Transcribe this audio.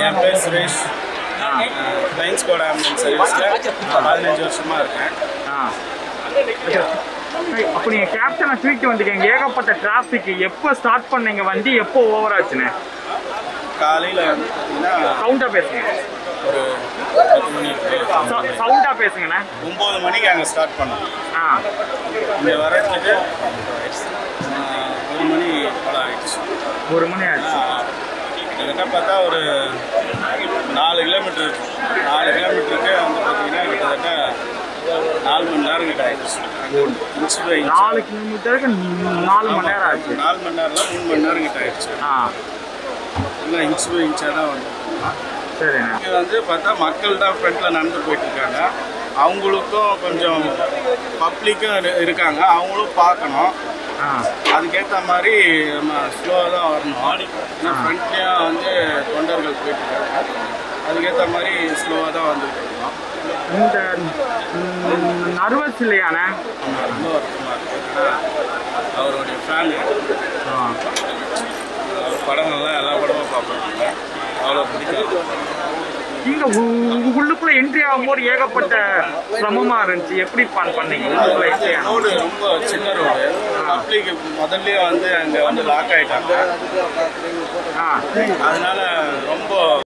என் பேர் Suresh flying squad ambulance சர்வீஸில் பதினஞ்சு வருஷமாக இருக்கேன் அப்போ நீங்கள் கேப்டனை தூக்கிட்டு வந்துட்டீங்க ஏகப்பட்ட டிராஃபிக் எப்போ ஸ்டார்ட் பண்ணீங்க வண்டி எப்போ ஓவர் ஆச்சுண்ணே காலையில் சவுண்டாக பேசுங்க ஒரு பத்து மணி சவுண்டாக பேசுங்கண்ணே ஒம்பது மணிக்கு அங்கே ஸ்டார்ட் பண்ணோம் ஆ இங்கே வர்றதுக்கு ஆஹ், ஒரு மணி போல ஆயிடுச்சு ஒரு மணி ஆச்சு கிட்டத்தட்ட பார்த்தா ஒரு நாலு கிலோமீட்டர் இருக்கும் நாலு கிலோமீட்டருக்கு வந்து பார்த்தீங்கன்னா கிட்டத்தட்ட நாலு மணி நேரம் கிட்ட ஆயிடுச்சு. பை இன்ச்சு. நாலு கிலோமீட்டருக்கு நாலு மணி நேரம் ஆச்சு. நாலு மணி நேரம்ல மூணு மணி நேரம் கிட்ட ஆயிடுச்சு. எல்லாம் இன்ச் பை இன்ச்சாக தான் வந்து. சரிண்ணே. இங்கே வந்து பார்த்தா மக்கள் தான் ஃப்ரண்ட்டில் நடந்து போயிட்டு இருக்காங்க. அவங்களுக்கும் கொஞ்சம் பப்ளிக்கும் இருக்காங்க. அவங்களும் பார்க்கணும். அதுக்கேற்ற மாதிரி நம்ம ஸ்லோவாக தான் வரணும் ஏன்னா ஃப்ரண்ட்லேயும் வந்து தொண்டர்கள் போயிட்டு இருக்காங்க அதுக்கேற்ற மாதிரி ஸ்லோவாக தான் வந்துட்டு இருக்கோம் இந்த நர்வஸ் இல்லையாண்ணே ரொம்ப வருத்தமாக இருக்குது அவருடைய ஃபேனு படங்கள்லாம் எல்லா படமும் பார்ப்பாங்க. அவ்வளோ பிடிக்கும். நீங்க உள்ளுக்குள்ள என்ட்ரி ஆகும்போது ஏகப்பட்ட சிரமமா இருந்துச்சு. எப்படி பண் பண்ணீங்க? உள்ளுக்குள்ள என்ட்ரி ரொம்ப சின்ன ரோடு பப்ளிக் முதல்லயே வந்து அங்கே வந்து லாக் ஆயிட்டாங்க. அதனால ரொம்ப